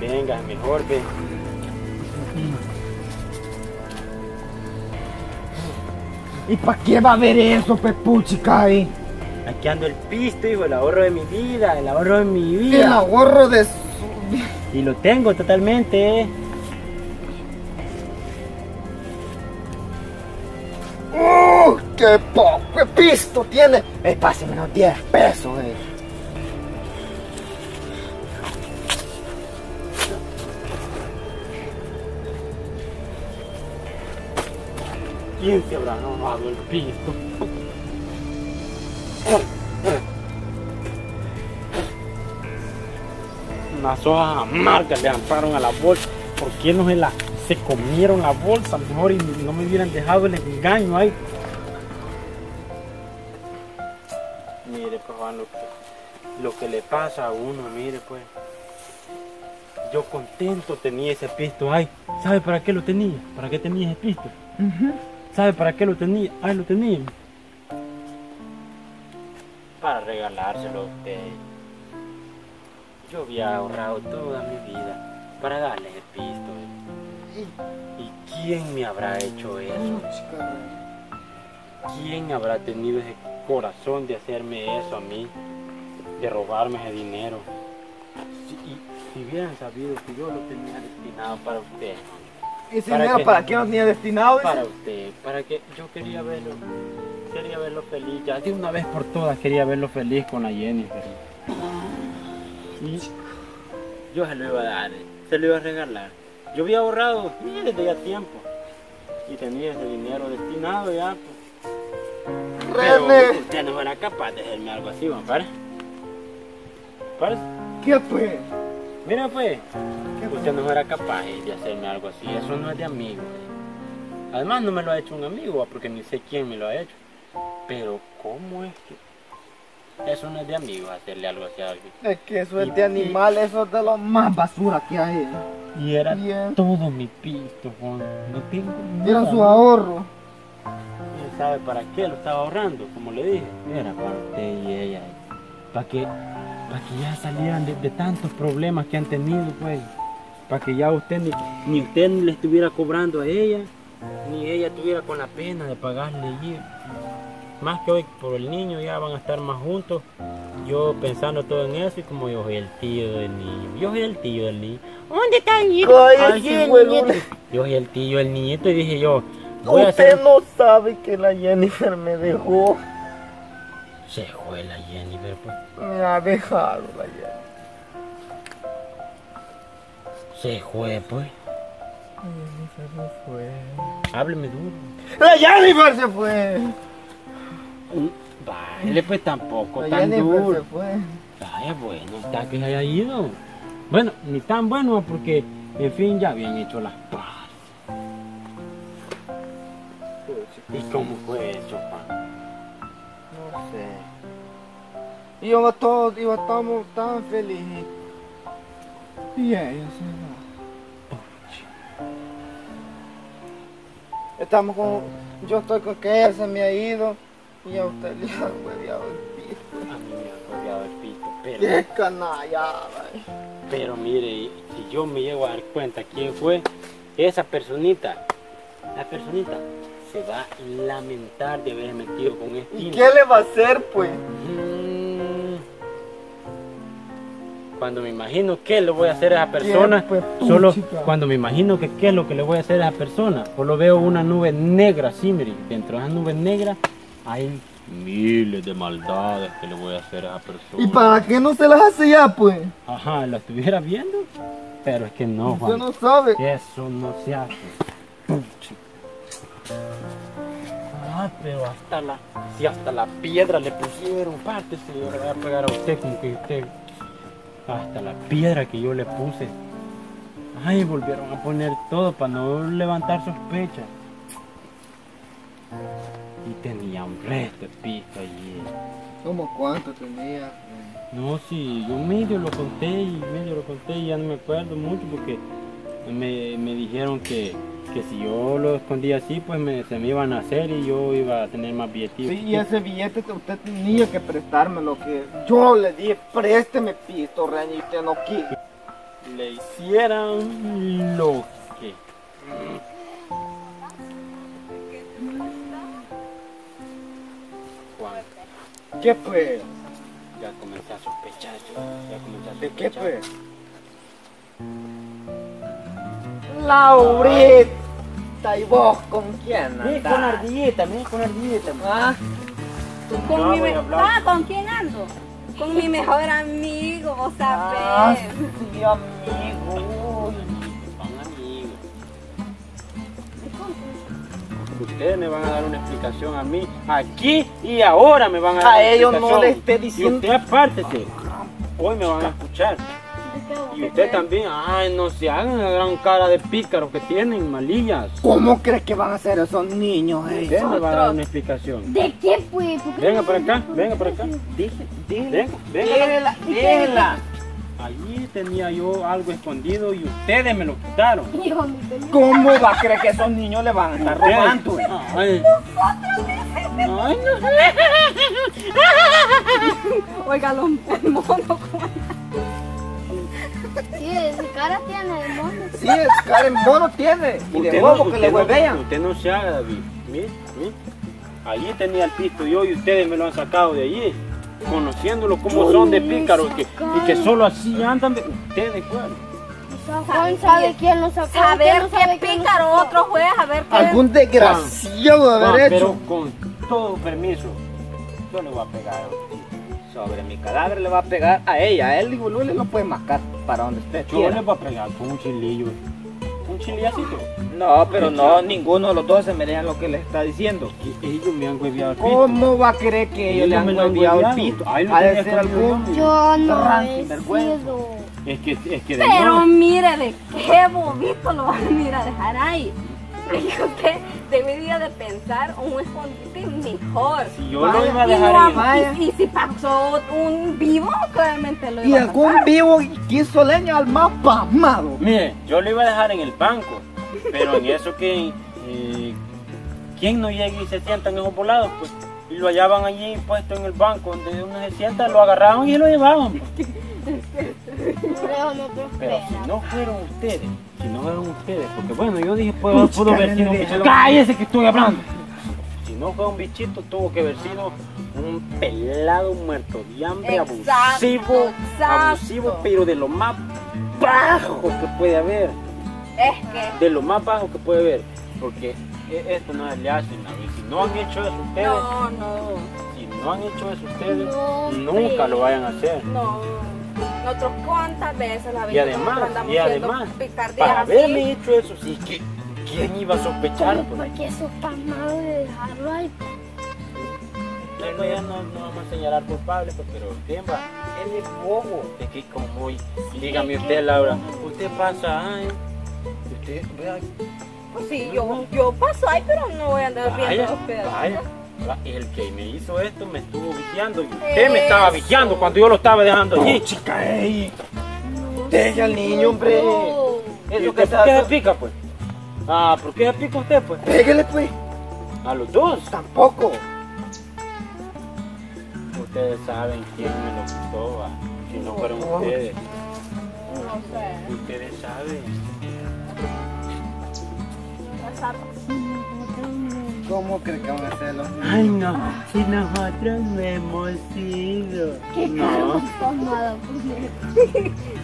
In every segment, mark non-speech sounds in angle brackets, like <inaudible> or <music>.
Venga, mejor ve. ¿Y para qué va a ver eso, pepuchica ahí? Aquí ando el pisto, hijo, el ahorro de mi vida, el ahorro de mi El vida. ahorro de su... Y lo tengo totalmente, eh. ¡Qué poco pisto tiene! Eh, páseme unos 10 pesos, eh. ¿Quién se habrá robado el pisto? Unas hojas amargas le amparon a la bolsa. ¿Por qué no se la se comieron la bolsa? Mejor y no me hubieran dejado el engaño ahí. Mire, pues Juan, lo que, lo que le pasa a uno, mire pues. Yo contento tenía ese pisto ahí. ¿Sabe para qué lo tenía? ¿Para qué tenía ese pisto? ¿Sabe para qué lo tenía? Ahí lo tenía. Para regalárselo a usted. Yo había ahorrado toda mi vida para darle el pisto. ¿Y quién me habrá hecho eso? ¿Quién habrá tenido ese corazón de hacerme eso a mí? De robarme ese dinero. Si, y, si hubieran sabido que yo lo tenía destinado para usted. ¿Y ese ¿Para dinero para qué lo tenía destinado? Para usted, para que yo quería verlo, quería verlo feliz, ya de una vez por todas quería verlo feliz con la Jennifer. Y yo se lo iba a dar, se lo iba a regalar. Yo había ahorrado mire, desde ya tiempo y tenía ese dinero destinado ya. Pues. Pero usted no era capaz de hacerme algo así, ¿me parece? ¿Parece? ¿Qué fue? Mira pues, ¿Qué fue? usted no era capaz de hacerme algo así, eso no es de amigo. Además no me lo ha hecho un amigo, porque ni sé quién me lo ha hecho. Pero ¿cómo es que eso no es de amigo hacerle algo así a alguien? Es que eso Y- es de animal, eso es de lo más basura que hay. Y era Bien. todo mi pisto, Juan. No tengo Era nada. su ahorro. ¿Quién sabe para qué lo estaba ahorrando? Como le dije, era para usted y ella. Para que, para que ya salieran de, de tantos problemas que han tenido, pues. Para que ya usted ni, ni usted ni le estuviera cobrando a ella, ni ella tuviera con la pena de pagarle ir. Más que hoy por el niño ya van a estar más juntos. Yo pensando todo en eso y como yo soy el tío del niño. Yo soy el tío del niño. ¿Dónde está el niño? Ay, sí, el. Yo soy el tío del niñito y dije yo, voy Usted hacer... no sabe que la Jennifer me dejó. Se fue la Jennifer, pues. Me ha dejado la Jennifer. Se fue, pues. La Jennifer se fue. Hábleme duro. ¡La Jennifer se fue! Vale, pues tampoco La tan Jennifer se duro. fue. Vaya, bueno, está que se haya ido. Bueno, ni tan bueno porque, en fin, ya habían hecho las paces. ¿Y cómo fue eso, Juan? No sé. Íbamos todos, íbamos todos tan felices. Y ella se va. Estamos con. Yo estoy con que ella se me ha ido. Y a usted le ha hueveado el piso. A mí me ha colgado el pito, pero, Qué canallada. eh. pero mire, si yo me llego a dar cuenta quién fue, esa personita, la personita, se va a lamentar de haber metido con este ¿Y qué le va a hacer, pues? Mm. Cuando me imagino qué le voy a hacer a esa persona, pues, solo cuando me imagino que qué es lo que le voy a hacer a esa persona, solo veo una nube negra mire, dentro de esa nube negra hay miles de maldades que le voy a hacer a esa persona. ¿Y para qué no se las hace ya, pues? Ajá, ¿la estuviera viendo? Pero es que no, Usted Juan. no sabe. Eso no se hace. Ah, pero hasta la, si hasta la piedra le pusieron, parte se le voy a pegar a usted como que usted, hasta la piedra que yo le puse. Ay, volvieron a poner todo para no levantar sospechas. Y tenía un resto de pisto allí. ¿Cómo cuánto tenía? No, sí, yo medio lo conté y medio lo conté y ya no me acuerdo mucho porque me, me dijeron que, que si yo lo escondía así, pues me- se me iban a hacer y yo iba a tener más billetillos. Sí, y ese billete que usted tenía que prestármelo, que yo le dije, présteme pisto, y usted no quiso. Le hicieran lo que... Juan, ¿Qué fue? ya comencé a sospechar yo, ya comencé a ¿De qué sospechar. Laurita, ¿y vos con quién Mira con andás? ardilleta, mira con ardilleta. Ah, Con No mi me- a. Ah, ¿con quién ando? Con mi mejor amigo, vos ah, sabés. amigo. Uy. Son amigos. Ustedes me van a dar una explicación a mí, aquí y ahora me van a dar A una ellos no explicación. le esté Y diciendo- usted apártese, hoy me van a escuchar. Y usted también, ay, no se hagan la gran cara de pícaros que tienen, malillas. ¿Cómo crees que van a ser esos niños? eh? Usted me va a dar una explicación. ¿De qué fue? ¿Por qué Venga por acá, venga por acá. Dije, venga. Déjela, déjela. Allí tenía yo algo escondido y ustedes me lo quitaron. <laughs> ¿Cómo va a creer que esos niños le van a estar robando? eh? Ay, ay, no. <laughs> Oiga, los el mono, ¿cómo? Sí, ese cara tiene el mono. Sí, es Karen Bono tiene. Y de bobo no- que le no- huevean. Usted no se haga, David. Mire, mire. Allí tenía el pisto yo y ustedes me lo han sacado de allí. Conociéndolo como son de pícaros y que, y que solo así andan de ustedes, fueron. Juan sabe quién lo sacó. Saber sabe qué pícaro sacó. otro fue, a ver qué. Algún desgraciado de Juan, haber pero hecho. con todo permiso, yo le voy a pegar. Sobre mi cadáver le va a pegar a ella. A él, digo, no le lo puede mascar para donde esté. Yo le voy a pegar con un chilillo. Un chilillacito. No, pero no, ninguno de los dos se merecen lo que le está diciendo. Ellos me han hueveado el pisto. ¿Cómo va a creer que ellos le han enviado el pito? Ahí lo Ha de tenía ser escondido algún... yo. Yo no Ran, he sido. Es que, es que de Pero no- mire, de qué bobito lo van a ir a dejar ahí. <laughs> Usted debería de pensar un escondite mejor. si yo lo iba a Y, dejar no- ahí. Vaya. y- y si pasó un vivo, claramente lo Y iba a algún pasar. vivo quiso leña al más pasmado. Mire, yo lo iba a dejar en el banco, pero en eso que eh, ¿quién no llega y se sienta en esos volados? Pues, y lo hallaban allí puesto en el banco donde uno se sienta, lo agarraban y lo llevaban. pues. <laughs> No Pero prospera. si no fueron ustedes, si no fueron ustedes, porque bueno, yo dije, puedo, pudo haber sido un bichito. Cállese que estoy hablando. Si no fue un bichito, tuvo que haber sido un pelado muerto de hambre, Exacto, abusivo, exacto. abusivo, pero de lo más bajo que puede haber. Es que de lo más bajo que puede haber, porque e- esto no le hacen, David. Si no han hecho eso ustedes, no, no, si no han hecho eso ustedes, No, nunca lo vayan a hacer. no. Nosotros cuántas veces la Y vida además, andamos y además, para así. haberme hecho eso, sí, que, ¿quién iba a sospechar? Pero Pues, ¿Por qué sos tan malo de dejarlo ahí? no, ya no, no vamos a señalar culpables, pues, pero ¿quién va? Él es bobo. Es que como muy, dígame usted, Laura, usted pasa, ay, usted, vea, Pues sí, yo, yo paso ahí, pero no voy a andar viendo Vaya, los pedazos. El que me hizo esto me estuvo vigiando y usted me estaba vigiando cuando yo lo estaba dejando allí. chica, ey. Deja al niño, hombre. ¿Y Eso usted por qué se pica, pues? Ah, ¿por qué se pica usted, pues? Pégale, pues. A los dos. Tampoco. Ustedes saben quién me lo quitó, va. Si no fueron ustedes. No sé. Ustedes saben. ¿Cómo crees que van a hacerlo? Ay, no. Si nosotros no hemos ido. ¿Qué No. <laughs> cara pasmada?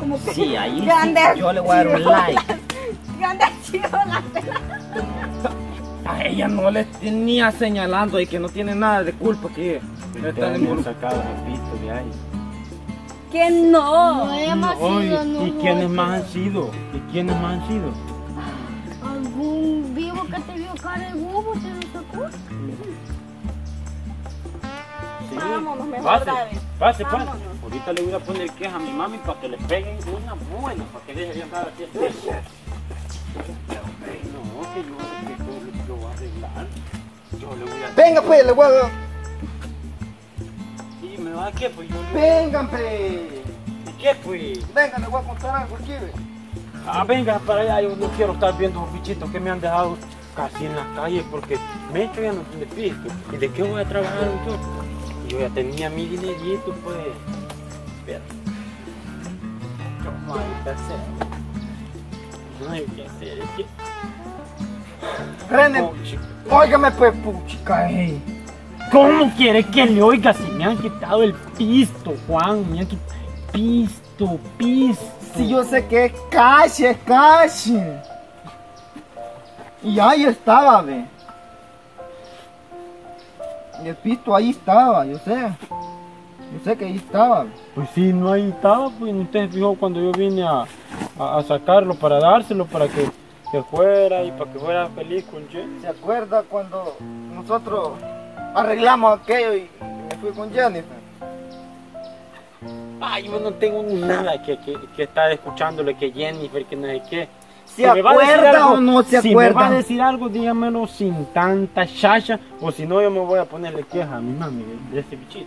Como que Sí, ahí Grande sí, yo le voy a dar un like. grande chido la A ella no le tenía señalando y que no tiene nada de culpa que están sacado el de ahí. Que no. No hemos sido, no ¿y quiénes más han sido? ¿Y quiénes más han sido? ¿Algún vivo que te vio cara de huevo te lo sacó? Sí. Vámonos mejor, Pase, pase, pase. Vámonos. Ahorita le voy a poner queja a mi mami para que le peguen una buena, para que deje de andar así. No, que yo, que yo lo voy a arreglar. Yo le voy a Venga, pues, le voy a dar. ¿Y me va a qué? Pues yo le... Vengan, pues. ¿Y qué pues? Venga, le voy a contar algo aquí, ve. Ah, venga para allá, yo no quiero estar viendo los bichitos que me han dejado casi en la calle porque me estoy ya no tiene pisto. ¿Y de qué voy a trabajar yo? Yo ya tenía mi dinerito, pues. Pero. No hay que hacer. No hay que hacer. Es que. René, óigame pues, puchica. ¿Cómo quiere que le oiga si me han quitado el pisto, Juan? Me han quitado. Pisto, pisto. Si yo sé que es cash, es cash. Y ahí estaba, ve. Y el pisto ahí estaba, yo sé. Yo sé que ahí estaba. ve. Pues sí, no ahí estaba, pues usted se fijó cuando yo vine a, a- a sacarlo para dárselo, para que, que fuera y para que fuera feliz con Jen. ¿Se acuerda cuando nosotros arreglamos aquello y me fui con Jennifer? Ay, yo no tengo nada que, que, que estar escuchándole que Jennifer, que no sé qué. ¿Se acuerda algo- o no se Si me va a acuerda? decir algo, dígamelo sin tanta chacha, o si no, yo me voy a ponerle queja a mi mami de, ese bichito.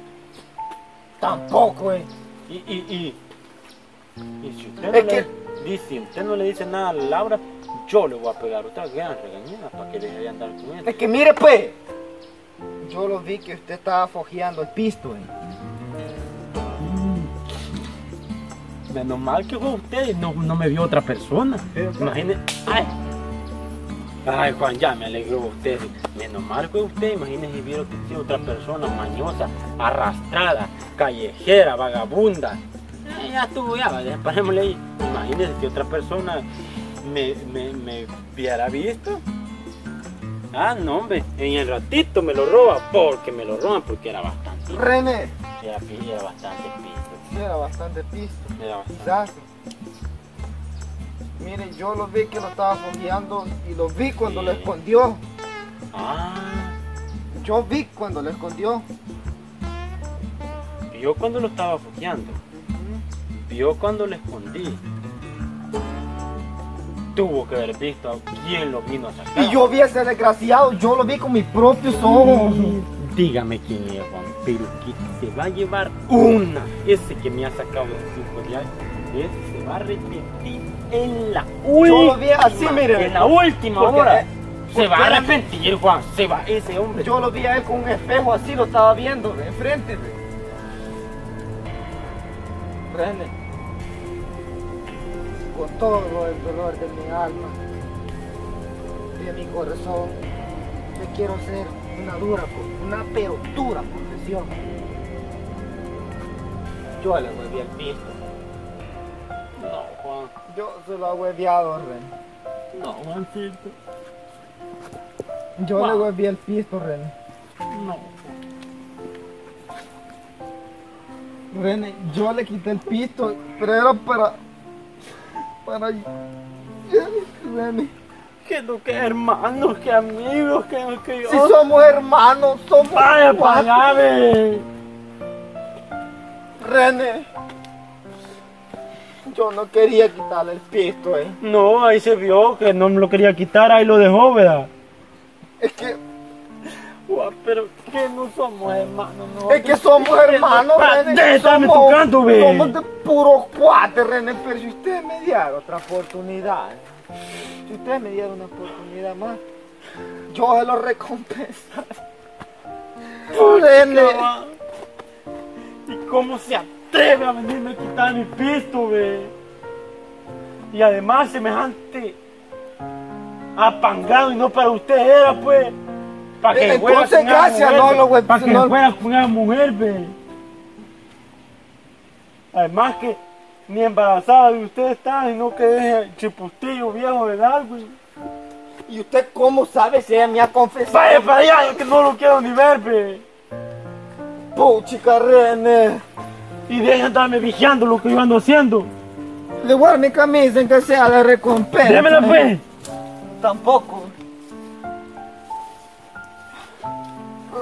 Tampoco, eh. Y, y, y, y si usted no, le, dice, usted no le dice nada a Laura, yo le voy a pegar otra gran regañada para que deje de andar con él. Es que mire, pues. Yo lo vi que usted estaba fojeando el pisto, eh. Menos mal que fue usted y no, no me vio otra persona. Imagine. Ay. Ay, Juan, ya me alegró usted. Menos mal fue usted. Imagínese si vieron que sí, otra persona mañosa, arrastrada, callejera, vagabunda. Eh, ya estuvo, ya, parémosle ahí. Imagínese que otra persona me, me, me hubiera visto. Ah, no, hombre, en el ratito me lo roba, porque me lo roban, porque era bastante. René. Era, era bastante. Era bastante pisto. Era bastante. Quizás. Mire, yo lo vi que lo estaba fogueando y lo vi cuando Sí. lo escondió. Ah. Yo vi cuando lo escondió. Vio cuando lo estaba foqueando. Vio cuando lo escondí. Tuvo que haber visto a quién lo vino a sacar. Y yo vi a ese desgraciado, yo lo vi con mis propios ojos. Dígame quién es Juan, pero que se va a llevar una. Ese que me ha sacado de cinco días. Ese se va a arrepentir en la última. Yo lo vi así, mire. En la última hora. eh, Se va a arrepentir, Juan. Se va, ese hombre. Yo lo vi a él con un espejo así, lo estaba viendo de enfrente. ve. René. Con todo el dolor de mi alma, de mi corazón, te quiero hacer una dura, una pero dura confesión. Yo le hueví el pisto. No, Juan. Yo se lo he hueveado, René. No, Juancito. Yo le hueví el pisto, René. No. René, yo le quité el pisto, pero era para. para. René. Que no, que hermanos, que amigos, que, que yo. Si somos hermanos, somos. Vaya para. René. Yo no quería quitarle el pisto, eh. No, ahí se vio que no me lo quería quitar, ahí lo dejó, ¿verdad? Es que. Pero que no somos hermanos, no. Es que somos hermanos, René. somos- tocando, ve. Somos de puro cuate, René. Pero si usted me diera otra oportunidad, si usted me diera una oportunidad más, yo se lo recompensaré. Chica, ¿Y cómo se atreve a venirme a quitar mi pisto, ve? Y además semejante apangado y no para usted era, pues. Para que Eh, entonces, gracias, mujer, no, lo Para que no- fuera con esa mujer, ve. Además que ni embarazada de usted está, sino que es chipustillo viejo de güey. ¿Y usted cómo sabe si ella me ha confesado? Vaya para allá, que no lo quiero ni ver, ve. Puchica, René. Y dejen de andarme vigiando lo que yo ando haciendo. Le voy a mi camisa en que sea de recompensa. Démela pues. Tampoco.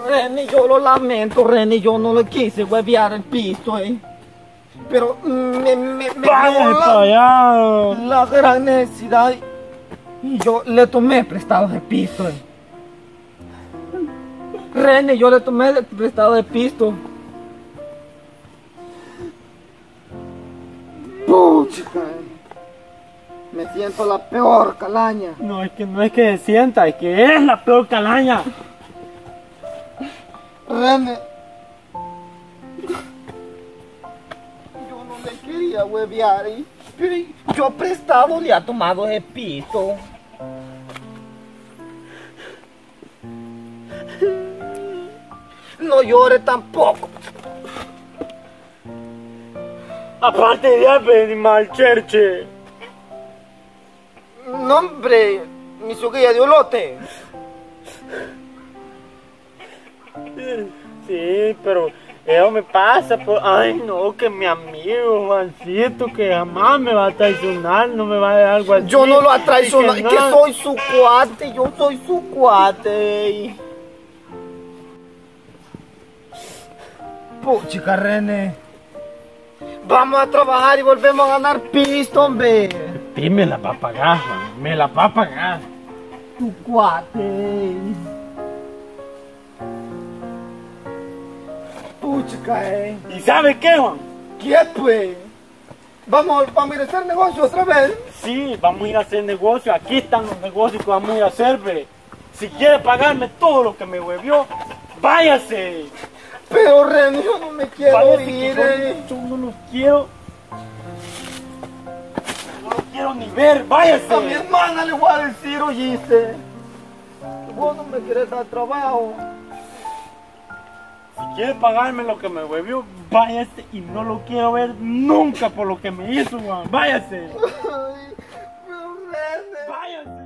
René, yo lo lamento, René, yo no le quise huevear el pisto, eh. Pero mm, me, me, me la, la gran necesidad y yo le tomé prestado el pisto. René, yo le tomé prestado el pisto. Puchica, eh. Me siento la peor calaña. No, es que no es que se sienta, es que es la peor calaña. René. Quería huevear, ¿eh? pero yo prestado le ha tomado ese pito. No llore tampoco. Aparte de animal, cherche. No, hombre, mi suquilla de olote. Sí, pero eso me pasa por... Ay, no, que mi amigo Juancito, que jamás me va a traicionar, no me va a dar algo así. Yo no lo ha traicionado, que, no- soy su cuate, yo soy su cuate. Puchica, René. Vamos a trabajar y volvemos a ganar pisto, hombre. Sí, me la va a pagar, Juan, me la va a pagar. Tu cuate. Puchica, eh. ¿Y sabe qué, Juan? ¿Qué pues? Vamos, vamos a ir a hacer negocio otra vez. Sí, vamos a ir a hacer negocio. Aquí están los negocios que vamos a ir a hacer, ve. Si quiere pagarme todo lo que me huevió, váyase. Pero René, yo no me quiero ir. que eh. yo, no los quiero. No los quiero ni ver, váyase. A mi hermana le voy a decir, oíste. Vos no me querés dar trabajo quiere pagarme lo que me huevió, váyase y no lo quiero ver nunca por lo que me hizo, Juan. Váyase. Ay, váyase.